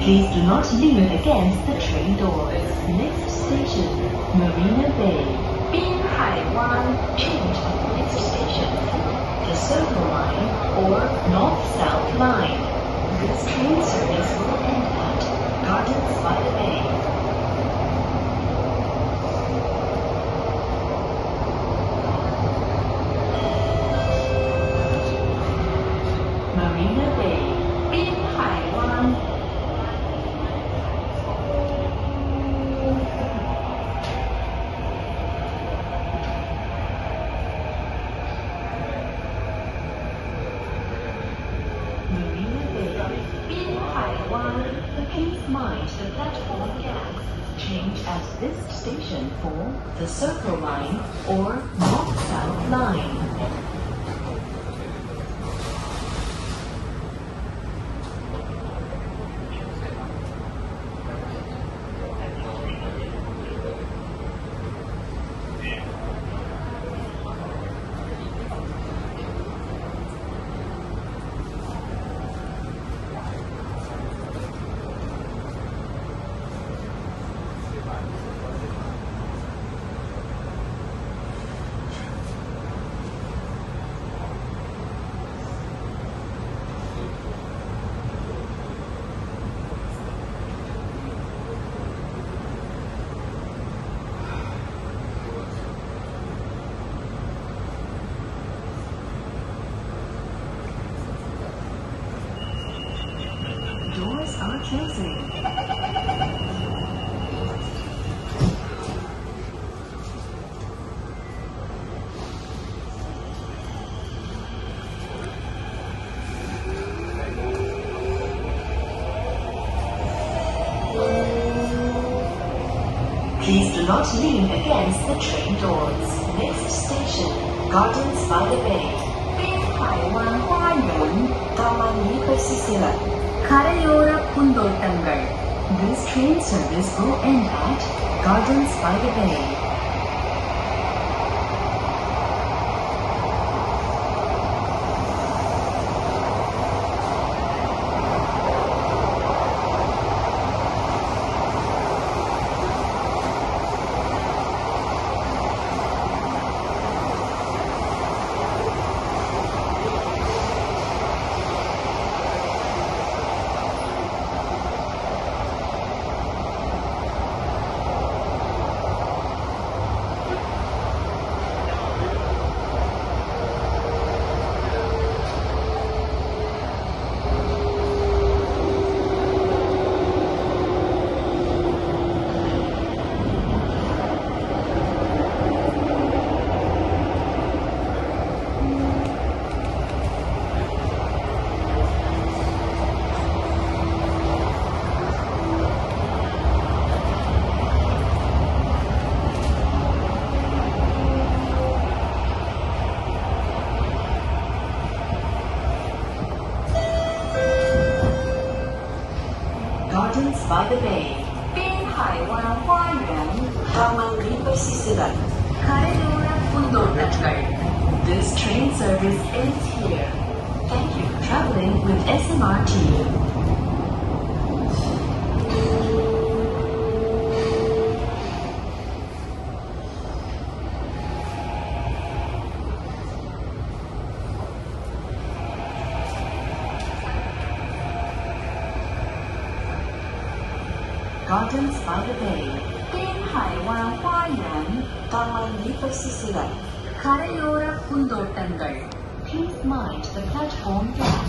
Please do not lean against the train doors. Next station, Marina Bay. Binhai Wan, change of next station. The Circle Line or North-South Line. This train service will end at Gardens by the Bay. Please mind the platform gaps. Change at this station for the Circle Line or North-South Line. Doors are closing. Please do not lean against the train doors. Next station, Gardens by the Bay. 滨海湾花园 Taman Sicily. கரையோர பூந்தோட்டங்கள் This train service will end at Gardens by the Bay. Gardens by the Bay, 滨海湾花园，Tamaulipas Ciudad, Carretera Fundonatgal. This train service ends here. Thank you for traveling with SMRT. Gardens by the Bay. 滨海湾花园 Taman Sicily. கரையோர பூந்தோட்டங்கள் Please mind the platform gap.